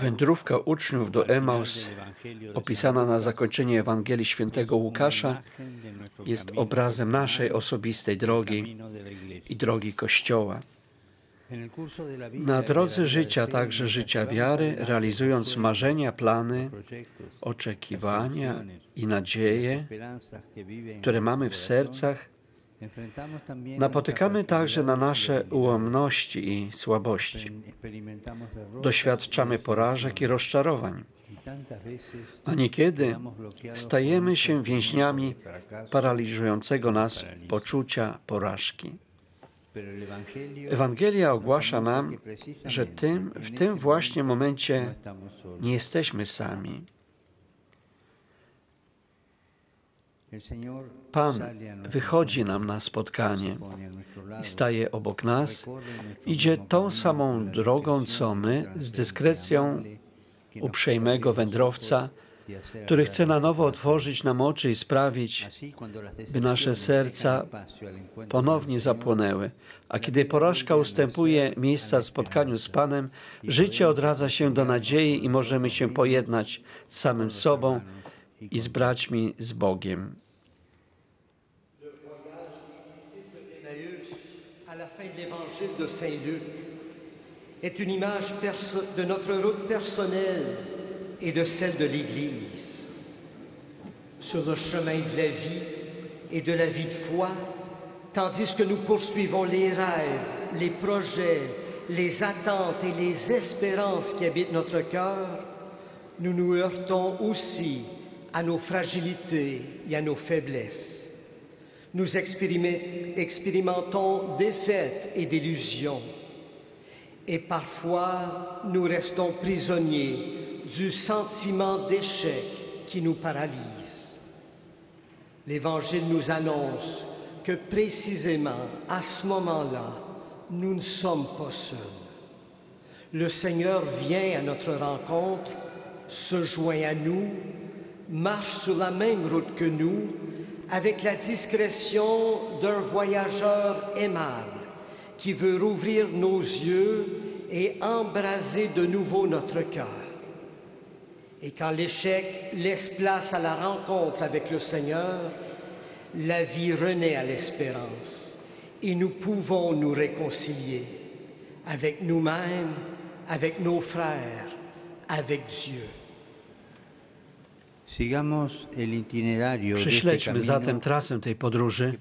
Wędrówka uczniów do Emaus, opisana na zakończenie Ewangelii Świętego Łukasza, jest obrazem naszej osobistej drogi i drogi Kościoła. Na drodze życia, także życia wiary, realizując marzenia, plany, oczekiwania i nadzieje, które mamy w sercach, napotykamy także na nasze ułomności i słabości. Doświadczamy porażek i rozczarowań, a niekiedy stajemy się więźniami paraliżującego nas poczucia porażki. Ewangelia ogłasza nam, że tym, w tym właśnie momencie nie jesteśmy sami. Pan wychodzi nam na spotkanie i staje obok nas, idzie tą samą drogą co my, z dyskrecją uprzejmego wędrowca, który chce na nowo otworzyć nam oczy i sprawić, by nasze serca ponownie zapłonęły. A kiedy porażka ustępuje miejsca spotkaniu z Panem, życie odradza się do nadziei i możemy się pojednać z samym sobą i z braćmi, z Bogiem. à la fin de l'évangile de Saint Luc est une image de notre route personnelle et de celle de l'Église. Sur le chemin de la vie et de la vie de foi, tandis que nous poursuivons les rêves, les projets, les attentes et les espérances qui habitent notre cœur, nous nous heurtons aussi à nos fragilités et à nos faiblesses. Nous expérime- expérimentons défaite et délusion. Et parfois, nous restons prisonniers du sentiment d'échec qui nous paralyse. L'Évangile nous annonce que précisément à ce moment-là, nous ne sommes pas seuls. Le Seigneur vient à notre rencontre, se joint à nous, marche sur la même route que nous, avec la discrétion d'un voyageur aimable qui veut rouvrir nos yeux et embraser de nouveau notre cœur. Et quand l'échec laisse place à la rencontre avec le Seigneur, la vie renaît à l'espérance et nous pouvons nous réconcilier avec nous-mêmes, avec nos frères, avec Dieu. Prześledźmy zatem trasę tej podróży,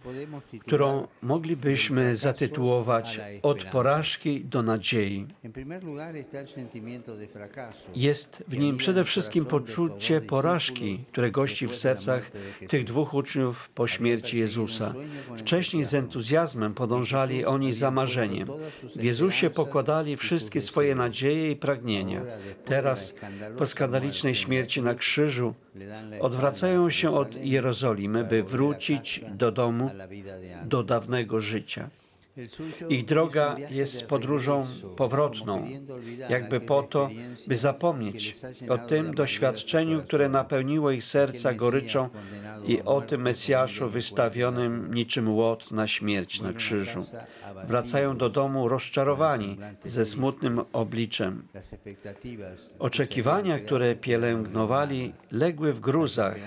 którą moglibyśmy zatytułować Od porażki do nadziei. Jest w nim przede wszystkim poczucie porażki, które gości w sercach tych dwóch uczniów po śmierci Jezusa. Wcześniej z entuzjazmem podążali oni za marzeniem. W Jezusie pokładali wszystkie swoje nadzieje i pragnienia. Teraz, po skandalicznej śmierci na krzyżu, odwracają się od Jerozolimy, by wrócić do domu, do dawnego życia. Ich droga jest podróżą powrotną, jakby po to, by zapomnieć o tym doświadczeniu, które napełniło ich serca goryczą i o tym Mesjaszu wystawionym niczym łot na śmierć na krzyżu. Wracają do domu rozczarowani, ze smutnym obliczem. Oczekiwania, które pielęgnowali, legły w gruzach.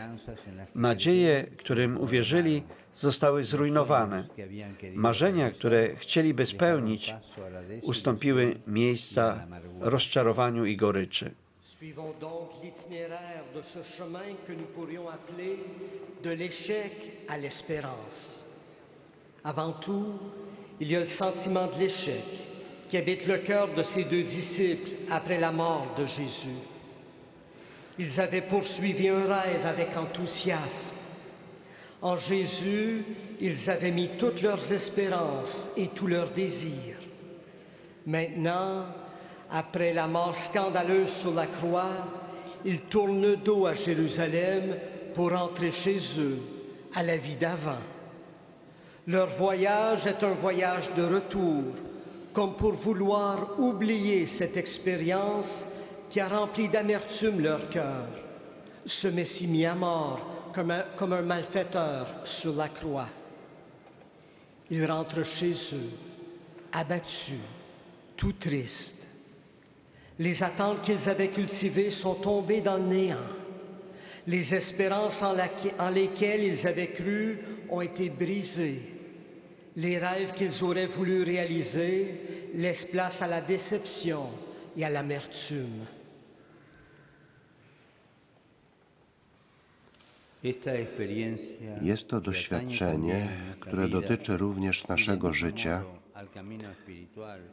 Nadzieje, którym uwierzyli, zostały zrujnowane. Marzenia, które chcieliby spełnić, ustąpiły miejsca rozczarowaniu i goryczy. Suivons donc l'itinéraire de ce chemin que nous pourrions appeler de l'échec à l'espérance. Avant tout, il y a le sentiment de l'échec qui habite le cœur de ces deux disciples après la mort de Jésus. Ils avaient poursuivi un rêve avec enthousiasme. En Jésus, ils avaient mis toutes leurs espérances et tous leurs désirs. Maintenant, après la mort scandaleuse sur la croix, ils tournent le dos à Jérusalem pour entrer chez eux, à la vie d'avant. Leur voyage est un voyage de retour, comme pour vouloir oublier cette expérience qui a rempli d'amertume leur cœur. Ce Messie mis à mort comme un, comme un malfaiteur sur la croix. Ils rentrent chez eux abattus, tout tristes. Les attentes qu'ils avaient cultivées sont tombées dans le néant. Les espérances en, en lesquelles ils avaient cru ont été brisées. Les rêves qu'ils auraient voulu réaliser laissent place à la déception et à l'amertume. Jest to atañe doświadczenie, które dotyczy również naszego y mismo życia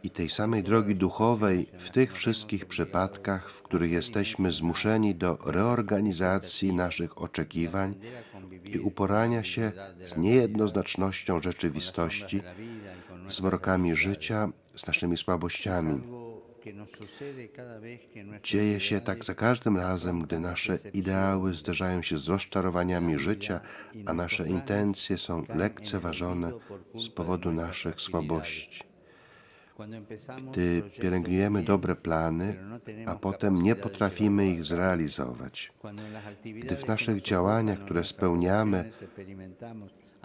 i tej samej drogi duchowej w tych wszystkich przypadkach, w których jesteśmy zmuszeni do reorganizacji naszych oczekiwań i uporania się z niejednoznacznością rzeczywistości, z mrokami życia, z naszymi słabościami. Dzieje się tak za każdym razem, gdy nasze ideały zderzają się z rozczarowaniami życia, a nasze intencje są lekceważone z powodu naszych słabości. Gdy pielęgnujemy dobre plany, no a potem nie potrafimy ich zrealizować, gdy w naszych działaniach, które spełniamy,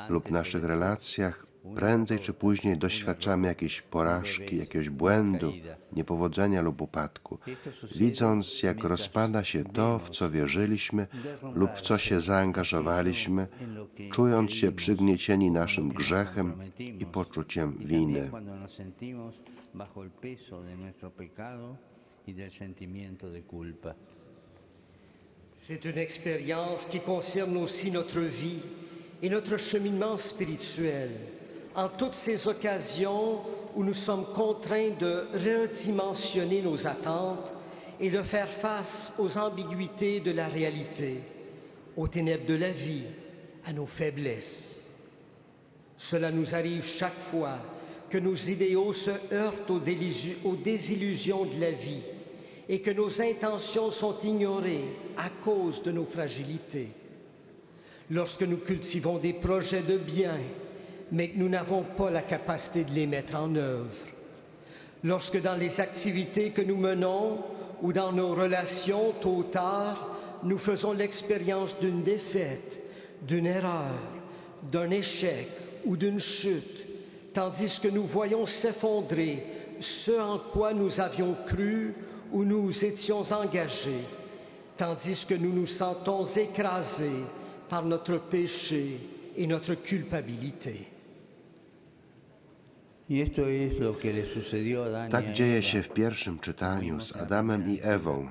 lub naszych relacjach prędzej czy później doświadczamy jakiejś porażki, jakiegoś błędu, niepowodzenia lub upadku. Widząc, jak rozpada się to, w co wierzyliśmy lub w co się zaangażowaliśmy, czując się przygniecieni naszym grzechem i poczuciem winy. C'est une expérience qui concerne aussi notre vie et notre cheminement spirituel. En toutes ces occasions où nous sommes contraints de redimensionner nos attentes et de faire face aux ambiguïtés de la réalité, aux ténèbres de la vie, à nos faiblesses. Cela nous arrive chaque fois que nos idéaux se heurtent aux, désillusions de la vie et que nos intentions sont ignorées à cause de nos fragilités. Lorsque nous cultivons des projets de bien, mais que nous n'avons pas la capacité de les mettre en œuvre. Lorsque dans les activités que nous menons ou dans nos relations, tôt ou tard, nous faisons l'expérience d'une défaite, d'une erreur, d'un échec ou d'une chute, tandis que nous voyons s'effondrer ce en quoi nous avions cru ou nous étions engagés, tandis que nous nous sentons écrasés par notre péché et notre culpabilité. Tak dzieje się w pierwszym czytaniu z Adamem i Ewą.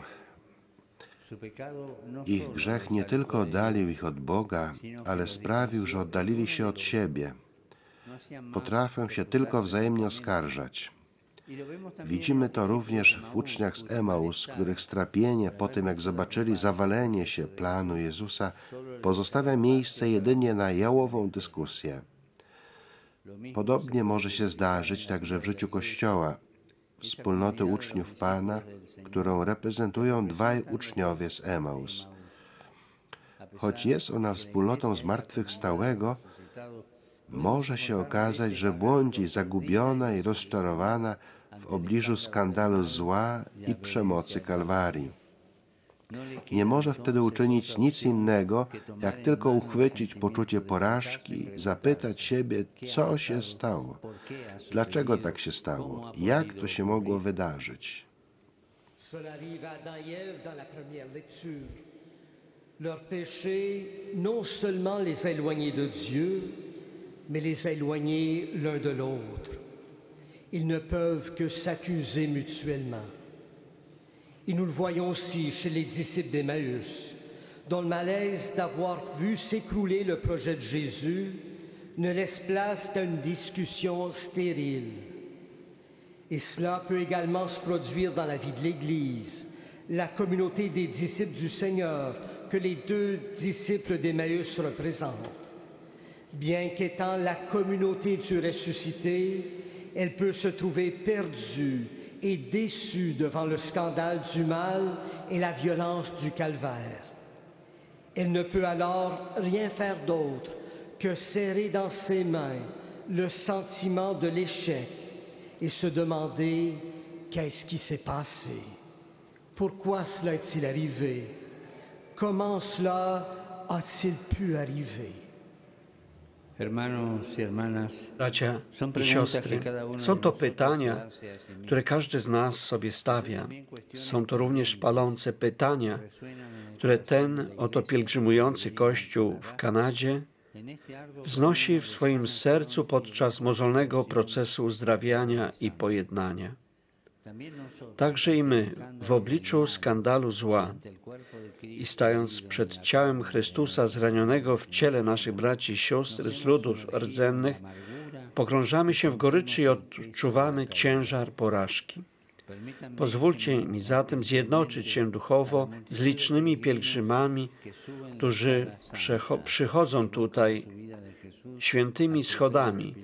No Ich grzech nie tylko oddalił ich od Boga, ale sprawił, że oddalili się od siebie. No Potrafią się tylko wzajemnie oskarżać. Y Widzimy to również w uczniach z Emaus, których strapienie po tym, jak zobaczyli zawalenie się planu Jezusa, pozostawia miejsce jedynie na jałową dyskusję. Podobnie może się zdarzyć także w życiu Kościoła, wspólnoty uczniów Pana, którą reprezentują dwaj uczniowie z Emaus. Choć jest ona wspólnotą zmartwychwstałego, może się okazać, że błądzi zagubiona i rozczarowana w obliczu skandalu zła i przemocy Kalwarii. Nie może wtedy uczynić nic innego, jak tylko uchwycić poczucie porażki, zapytać siebie, co się stało, dlaczego tak się stało, jak to się mogło wydarzyć. Leur péché non seulement les a éloignés de Dieu, mais les a éloignés l'un de l'autre. Ils ne peuvent que s'accuser mutuellement. Et nous le voyons aussi chez les disciples d'Emmaüs, dont le malaise d'avoir vu s'écrouler le projet de Jésus ne laisse place qu'à une discussion stérile. Et cela peut également se produire dans la vie de l'Église, la communauté des disciples du Seigneur que les deux disciples d'Emmaüs représentent. Bien qu'étant la communauté du ressuscité, elle peut se trouver perdue et déçue devant le scandale du mal et la violence du calvaire. Elle ne peut alors rien faire d'autre que serrer dans ses mains le sentiment de l'échec et se demander qu'est-ce qui s'est passé? Pourquoi cela est-il arrivé? Comment cela a-t-il pu arriver? Bracia Są i siostry, są to pytania, które każdy z nas sobie stawia. Są to również palące pytania, które ten oto pielgrzymujący Kościół w Kanadzie wznosi w swoim sercu podczas mozolnego procesu uzdrawiania i pojednania. Także i my, w obliczu skandalu zła i stając przed ciałem Chrystusa zranionego w ciele naszych braci i sióstr z ludów rdzennych, pogrążamy się w goryczy i odczuwamy ciężar porażki. Pozwólcie mi zatem zjednoczyć się duchowo z licznymi pielgrzymami, którzy przychodzą tutaj świętymi schodami,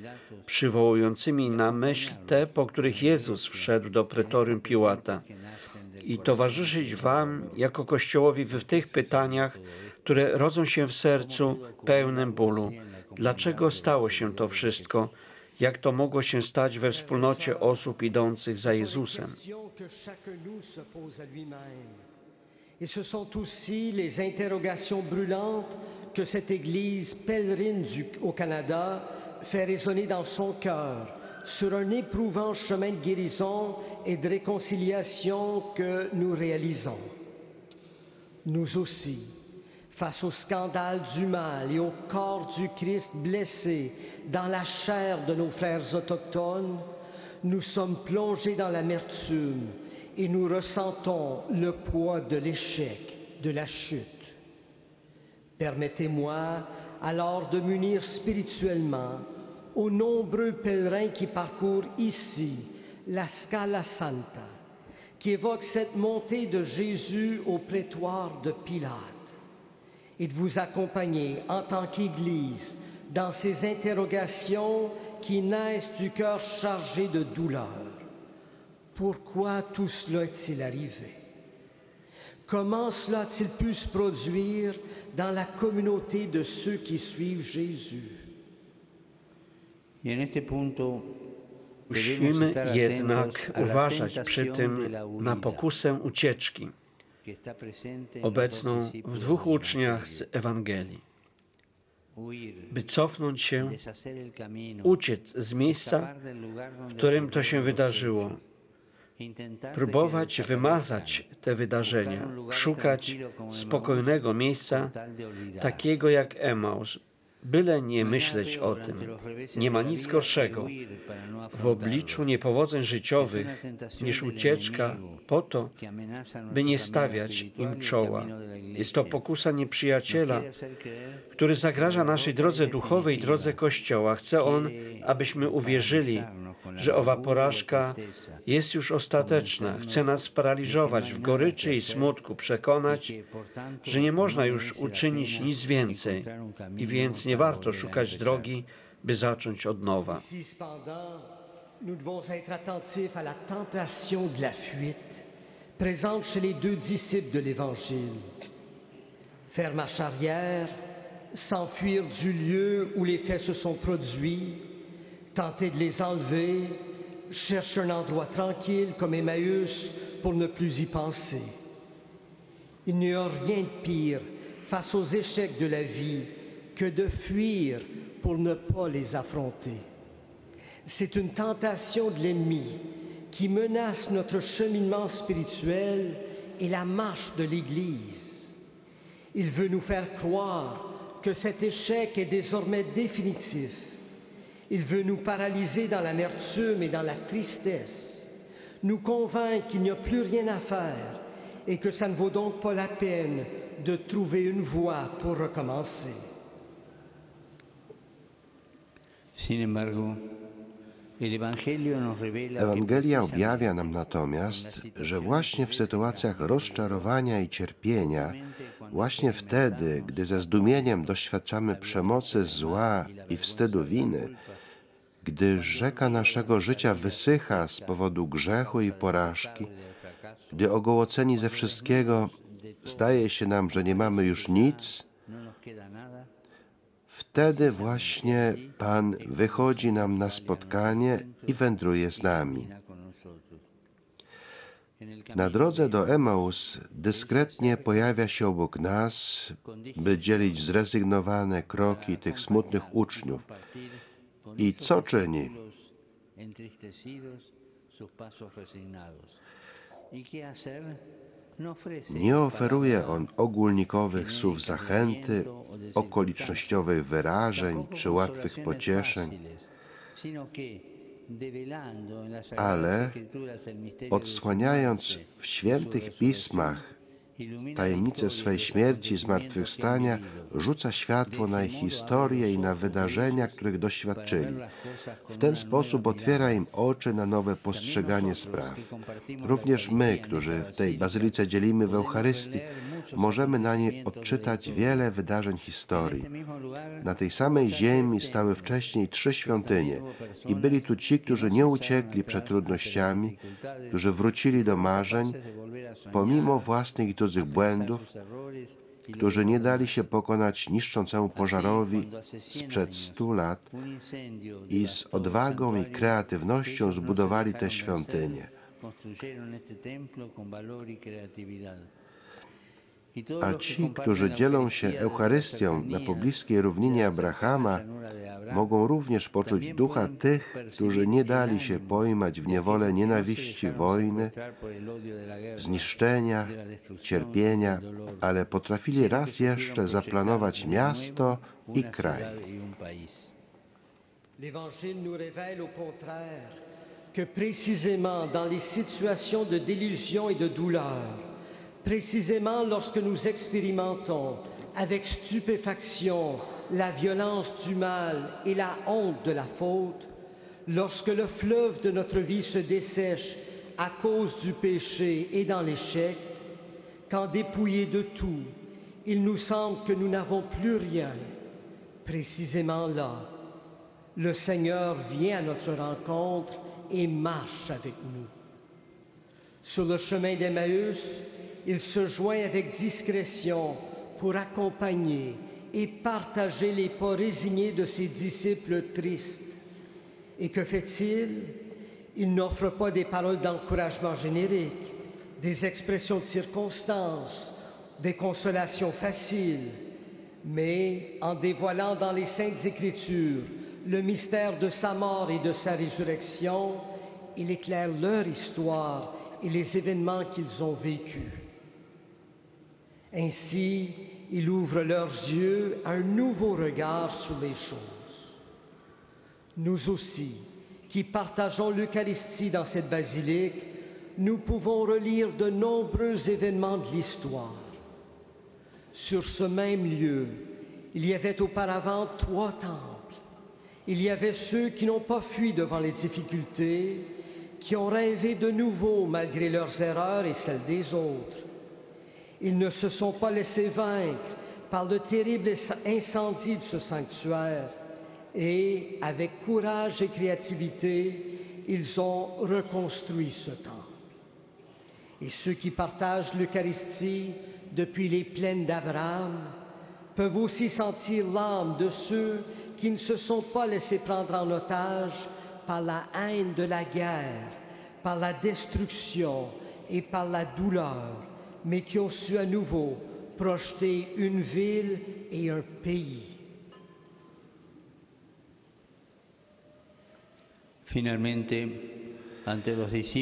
przywołującymi na myśl te, po których Jezus wszedł do pretorium Piłata i towarzyszyć Wam jako Kościołowi w tych pytaniach, które rodzą się w sercu pełnym bólu. Dlaczego stało się to wszystko? Jak to mogło się stać we wspólnocie osób idących za Jezusem? Et ce sont aussi les interrogations brûlantes que cette Église pèlerine au Canada fait résonner dans son cœur sur un éprouvant chemin de guérison et de réconciliation que nous réalisons. Nous aussi, face au scandale du mal et au corps du Christ blessé dans la chair de nos frères autochtones, nous sommes plongés dans l'amertume et nous ressentons le poids de l'échec, de la chute. Permettez-moi alors de m'unir spirituellement aux nombreux pèlerins qui parcourent ici la Scala Santa, qui évoque cette montée de Jésus au prétoire de Pilate, et de vous accompagner en tant qu'Église dans ces interrogations qui naissent du cœur chargé de douleur. Pourquoi tout cela est-il arrivé? Comment cela a-t-il pu se produire dans la communauté de ceux qui suivent Jésus? Y Musimy jednak uważać przy tym na pokusę ucieczki, obecną w dwóch uczniach z Ewangelii, by cofnąć się, uciec z miejsca, w którym to się wydarzyło, próbować wymazać te wydarzenia, szukać spokojnego miejsca, takiego jak Emaus, byle nie myśleć o tym. Nie ma nic gorszego w obliczu niepowodzeń życiowych niż ucieczka po to, by nie stawiać im czoła. Jest to pokusa nieprzyjaciela, który zagraża naszej drodze duchowej i drodze Kościoła. Chce on, abyśmy uwierzyli, że owa porażka jest już ostateczna. Chce nas sparaliżować w goryczy i smutku, przekonać, że nie można już uczynić nic więcej i więc nie warto szukać drogi, by zacząć od nowa. Nous devons être attentifs à la tentation de la fuite présente chez les deux disciples de l'Évangile. Faire marche arrière, s'enfuir du lieu où les faits se sont produits, tenter de les enlever, chercher un endroit tranquille comme Emmaüs pour ne plus y penser. Il n'y a rien de pire face aux échecs de la vie que de fuir pour ne pas les affronter. C'est une tentation de l'ennemi qui menace notre cheminement spirituel et la marche de l'Église. Il veut nous faire croire que cet échec est désormais définitif. Il veut nous paralyser dans l'amertume et dans la tristesse, nous convaincre qu'il n'y a plus rien à faire et que ça ne vaut donc pas la peine de trouver une voie pour recommencer. Sin embargo, Ewangelia objawia nam natomiast, że właśnie w sytuacjach rozczarowania i cierpienia, właśnie wtedy, gdy ze zdumieniem doświadczamy przemocy zła i wstydu winy, gdy rzeka naszego życia wysycha z powodu grzechu i porażki, gdy ogołoceni ze wszystkiego zdaje się nam, że nie mamy już nic, wtedy właśnie Pan wychodzi nam na spotkanie i wędruje z nami. Na drodze do Emaus dyskretnie pojawia się obok nas, by dzielić zrezygnowane kroki tych smutnych uczniów. I co czyni? Nie oferuje on ogólnikowych słów zachęty, okolicznościowych wyrażeń czy łatwych pocieszeń, ale odsłaniając w świętych pismach tajemnicę swej śmierci i zmartwychwstania, rzuca światło na ich historię i na wydarzenia, których doświadczyli. W ten sposób otwiera im oczy na nowe postrzeganie spraw. Również my, którzy w tej bazylice dzielimy w Eucharystii, możemy na niej odczytać wiele wydarzeń historii. Na tej samej ziemi stały wcześniej trzy świątynie i byli tu ci, którzy nie uciekli przed trudnościami, którzy wrócili do marzeń, pomimo własnych i cudzych błędów, którzy nie dali się pokonać niszczącemu pożarowi sprzed stu lat i z odwagą i kreatywnością zbudowali te świątynie. A ci, którzy dzielą się Eucharystią na pobliskiej równinie Abrahama, mogą również poczuć ducha tych, którzy nie dali się pojmać w niewolę nienawiści wojny, zniszczenia, cierpienia, ale potrafili raz jeszcze zaplanować miasto i kraj. L'Évangile nous révèle au contraire que précisément dans les situations de délusion et de douleur, précisément lorsque nous expérimentons avec stupéfaction la violence du mal et la honte de la faute, lorsque le fleuve de notre vie se dessèche à cause du péché et dans l'échec, quand dépouillés de tout, il nous semble que nous n'avons plus rien, précisément là, le Seigneur vient à notre rencontre et marche avec nous. Sur le chemin d'Emmaüs, il se joint avec discrétion pour accompagner et partager les pas résignés de ses disciples tristes. Et que fait-il? Il n'offre pas des paroles d'encouragement génériques, des expressions de circonstance, des consolations faciles, mais en dévoilant dans les saintes écritures le mystère de sa mort et de sa résurrection, il éclaire leur histoire et les événements qu'ils ont vécus. Ainsi, il ouvre leurs yeux à un nouveau regard sur les choses. Nous aussi, qui partageons l'Eucharistie dans cette basilique, nous pouvons relire de nombreux événements de l'histoire. Sur ce même lieu, il y avait auparavant trois temples. Il y avait ceux qui n'ont pas fui devant les difficultés, qui ont rêvé de nouveau malgré leurs erreurs et celles des autres. Ils ne se sont pas laissés vaincre par le terrible incendie de ce sanctuaire et, avec courage et créativité, ils ont reconstruit ce temple. Et ceux qui partagent l'Eucharistie depuis les plaines d'Abraham peuvent aussi sentir l'âme de ceux qui ne se sont pas laissés prendre en otage par la haine de la guerre, par la destruction et par la douleur, mais qui ont su à nouveau projeter une ville et un pays.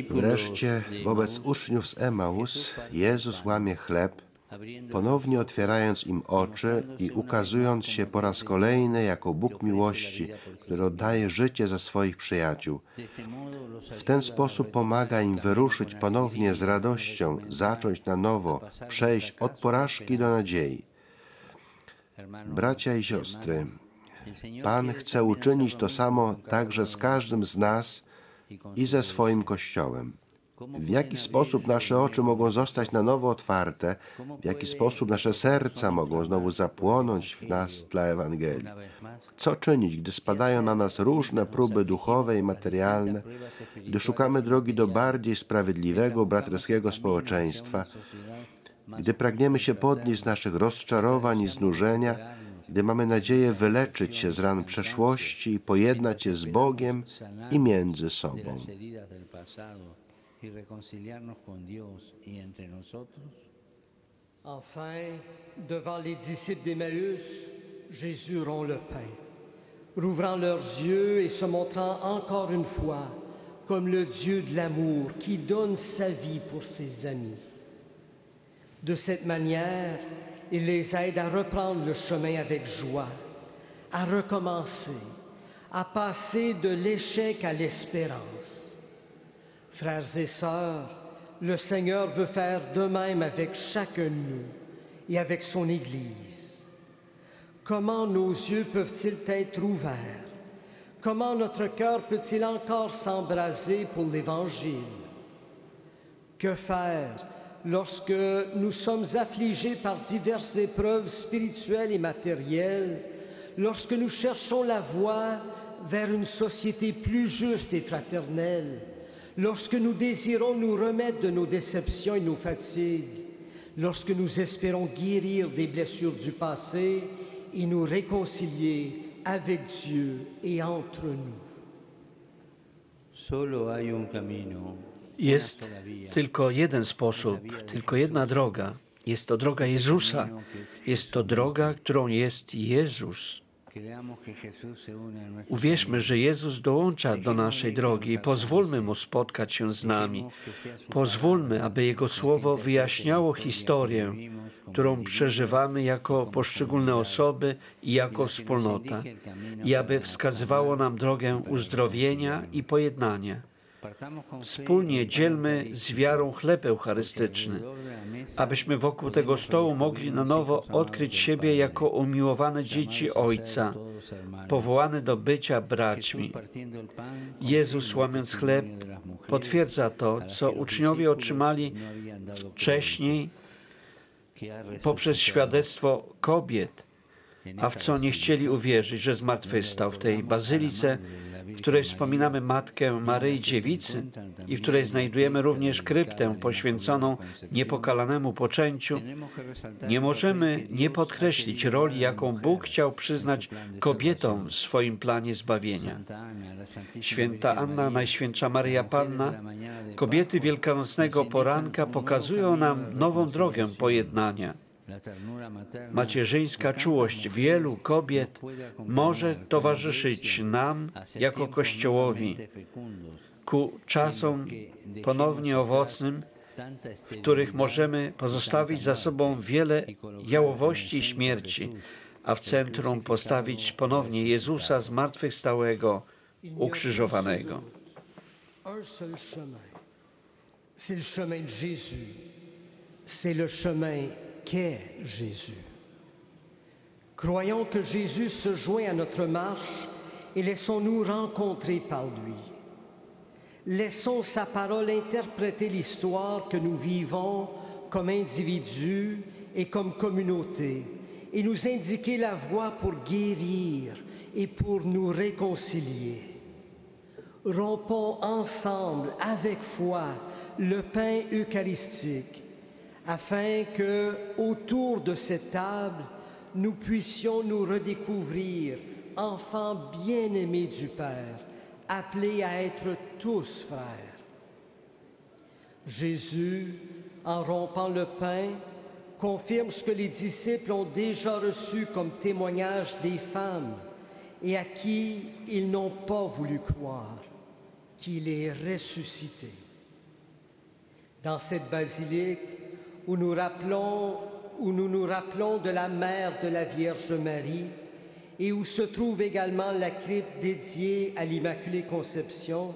Wreszcie wobec uczniów z Emaus Jezus łamie chleb, ponownie otwierając im oczy i ukazując się po raz kolejny jako Bóg miłości, który oddaje życie za swoich przyjaciół. W ten sposób pomaga im wyruszyć ponownie z radością, zacząć na nowo, przejść od porażki do nadziei. Bracia i siostry, Pan chce uczynić to samo także z każdym z nas i ze swoim Kościołem. W jaki sposób nasze oczy mogą zostać na nowo otwarte, w jaki sposób nasze serca mogą znowu zapłonąć w nas dla Ewangelii. Co czynić, gdy spadają na nas różne próby duchowe i materialne, gdy szukamy drogi do bardziej sprawiedliwego, braterskiego społeczeństwa, gdy pragniemy się podnieść z naszych rozczarowań i znużenia, gdy mamy nadzieję wyleczyć się z ran przeszłości i pojednać się z Bogiem i między sobą. Y con Dios y entre nosotros, Enfin, devant les disciples d'Emmaüs, Jésus rompt le pain, rouvrant leurs yeux et se montrant encore une fois comme le Dieu de l'amour qui donne sa vie pour ses amis. De cette manière, il les aide à reprendre le chemin avec joie, à recommencer, à passer de l'échec à l'espérance. Frères et sœurs, le Seigneur veut faire de même avec chacun de nous et avec son Église. Comment nos yeux peuvent-ils être ouverts? Comment notre cœur peut-il encore s'embraser pour l'Évangile? Que faire lorsque nous sommes affligés par diverses épreuves spirituelles et matérielles, lorsque nous cherchons la voie vers une société plus juste et fraternelle, lorsque nous désirons nous remettre de nos déceptions et nos fatigues, lorsque nous espérons guérir des blessures du passé et nous réconcilier avec Dieu et entre nous. solo hay un camino, Jest tylko jeden sposób, tylko jedna droga. Jest to droga Jezusa. Jest to droga, którą jest Jezus. Uwierzmy, że Jezus dołącza do naszej drogi i pozwólmy Mu spotkać się z nami. Pozwólmy, aby Jego Słowo wyjaśniało historię, którą przeżywamy jako poszczególne osoby i jako wspólnota, i aby wskazywało nam drogę uzdrowienia i pojednania. Wspólnie dzielmy z wiarą chleb eucharystyczny, abyśmy wokół tego stołu mogli na nowo odkryć siebie jako umiłowane dzieci Ojca, powołane do bycia braćmi. Jezus, łamiąc chleb, potwierdza to, co uczniowie otrzymali wcześniej poprzez świadectwo kobiet, a w co nie chcieli uwierzyć, że zmartwychwstał w tej bazylice, w której wspominamy Matkę Maryi Dziewicy i w której znajdujemy również kryptę poświęconą niepokalanemu poczęciu, nie możemy nie podkreślić roli, jaką Bóg chciał przyznać kobietom w swoim planie zbawienia. Święta Anna, Najświętsza Maria Panna, kobiety wielkanocnego poranka pokazują nam nową drogę pojednania. Macierzyńska czułość wielu kobiet może towarzyszyć nam jako Kościołowi. ku czasom ponownie owocnym, w których możemy pozostawić za sobą wiele jałowości i śmierci, a w centrum postawić ponownie Jezusa zmartwychwstałego, ukrzyżowanego. Un seul chemin. C'est le chemin de Jésus. C'est le chemin qu'est Jésus. Croyons que Jésus se joint à notre marche et laissons-nous rencontrer par lui. Laissons sa parole interpréter l'histoire que nous vivons comme individus et comme communauté et nous indiquer la voie pour guérir et pour nous réconcilier. Rompons ensemble avec foi le pain eucharistique afin que autour de cette table nous puissions nous redécouvrir enfants bien-aimés du Père, appelés à être tous frères. Jésus, en rompant le pain, confirme ce que les disciples ont déjà reçu comme témoignage des femmes et à qui ils n'ont pas voulu croire, qu'il est ressuscité. Dans cette basilique où nous, nous nous rappelons de la mère de la Vierge Marie et où se trouve également la crypte dédiée à l'Immaculée Conception,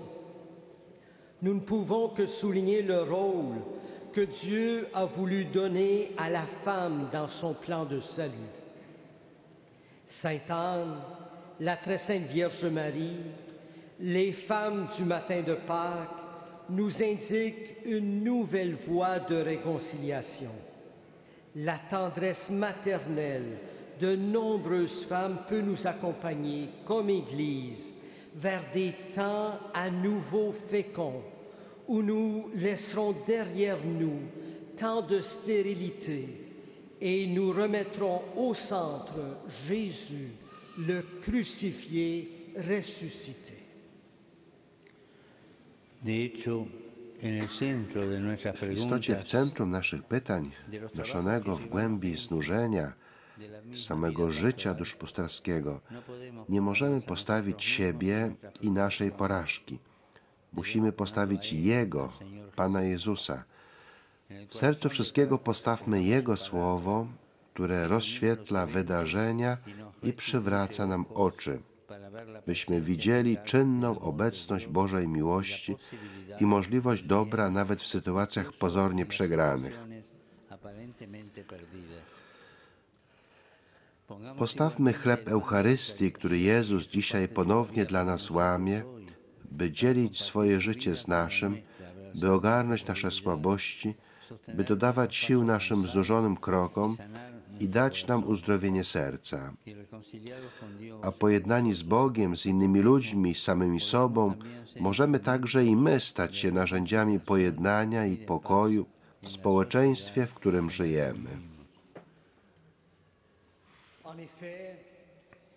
nous ne pouvons que souligner le rôle que Dieu a voulu donner à la femme dans son plan de salut. Sainte Anne, la très sainte Vierge Marie, les femmes du matin de Pâques nous indiquent une nouvelle voie de réconciliation. La tendresse maternelle de nombreuses femmes peut nous accompagner comme Église vers des temps à nouveau féconds où nous laisserons derrière nous tant de stérilité et nous remettrons au centre Jésus, le crucifié ressuscité. W istocie w centrum naszych pytań, noszonego w głębi znużenia, samego życia duszpasterskiego, nie możemy postawić siebie i naszej porażki. Musimy postawić Jego, Pana Jezusa. W sercu wszystkiego postawmy Jego słowo, które rozświetla wydarzenia i przywraca nam oczy, byśmy widzieli czynną obecność Bożej miłości i możliwość dobra nawet w sytuacjach pozornie przegranych. Postawmy chleb Eucharystii, który Jezus dzisiaj ponownie dla nas łamie, by dzielić swoje życie z naszym, by ogarnąć nasze słabości, by dodawać sił naszym znużonym krokom i dać nam uzdrowienie serca. A pojednani z Bogiem, z innymi ludźmi, z samymi sobą, możemy także i my stać się narzędziami pojednania i pokoju w społeczeństwie, w którym żyjemy.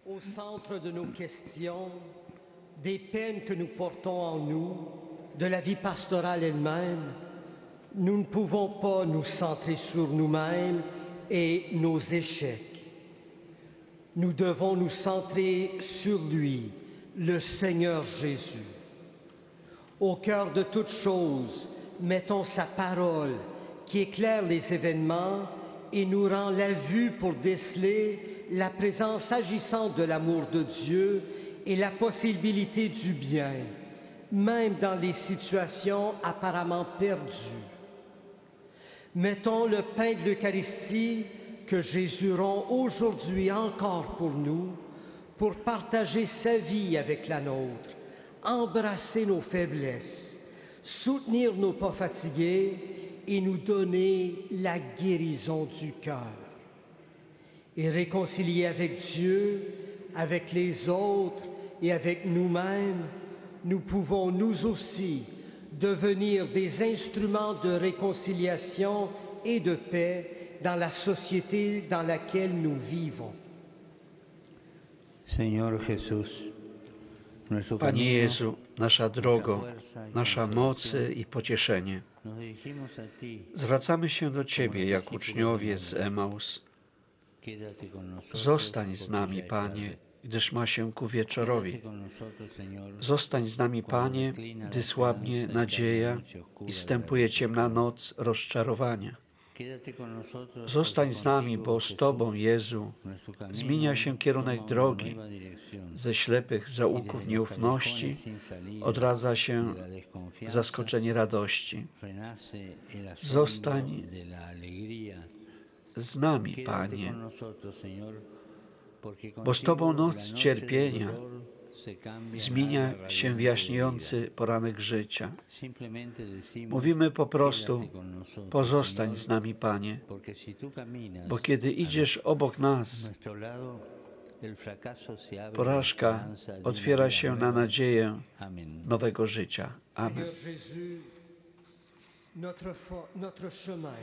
Au centre de nos questions, des peines que nous portons en nous, de la vie pastorale elle-même, nous ne pouvons pas nous centrer sur nous-mêmes et nos échecs. Nous devons nous centrer sur lui, le Seigneur Jésus. Au cœur de toute chose, mettons sa parole qui éclaire les événements et nous rend la vue pour déceler la présence agissante de l'amour de Dieu et la possibilité du bien, même dans les situations apparemment perdues. Mettons le pain de l'Eucharistie que Jésus rend aujourd'hui encore pour nous, pour partager sa vie avec la nôtre, embrasser nos faiblesses, soutenir nos pas fatigués et nous donner la guérison du cœur. Et réconcilier avec Dieu, avec les autres et avec nous-mêmes, nous pouvons nous aussi devenir des instruments de réconciliation et de paix dans la société dans laquelle nous vivons. Señor Jesús, Panie Jezu, nasza drogo, nasza moc i pocieszenie. Zwracamy się do Ciebie jak uczniowie z Emaus. Zostań z nami, Panie, gdyż ma się ku wieczorowi. Zostań z nami, Panie, gdy słabnie nadzieja i stępuje ciemna noc rozczarowania. Zostań z nami, bo z Tobą, Jezu, zmienia się kierunek drogi. Ze ślepych zaułków nieufności odradza się zaskoczenie radości. Zostań z nami, Panie, bo z Tobą noc cierpienia zmienia się w jaśniejący poranek życia. Mówimy po prostu, pozostań z nami, Panie, bo kiedy idziesz obok nas, la porażka otwiera się na nadzieję nowego życia. Amen. Notre, fo- notre chemin,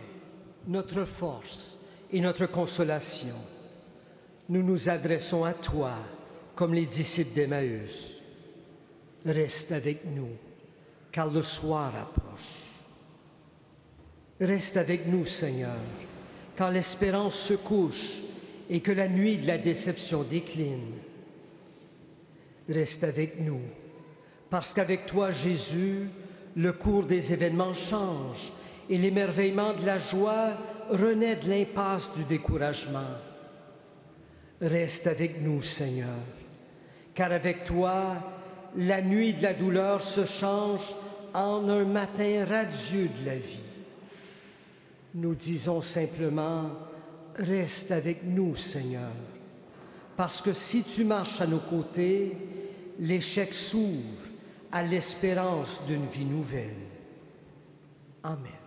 notre force et notre consolation, nous nous adressons à toi comme les disciples d'Emmaüs. Reste avec nous, car le soir approche. Reste avec nous, Seigneur, quand l'espérance se couche et que la nuit de la déception décline. Reste avec nous, parce qu'avec toi, Jésus, le cours des événements change et l'émerveillement de la joie renaît de l'impasse du découragement. Reste avec nous, Seigneur, car avec toi, la nuit de la douleur se change en un matin radieux de la vie. Nous disons simplement, reste avec nous, Seigneur, parce que si tu marches à nos côtés, l'échec s'ouvre à l'espérance d'une vie nouvelle. Amen.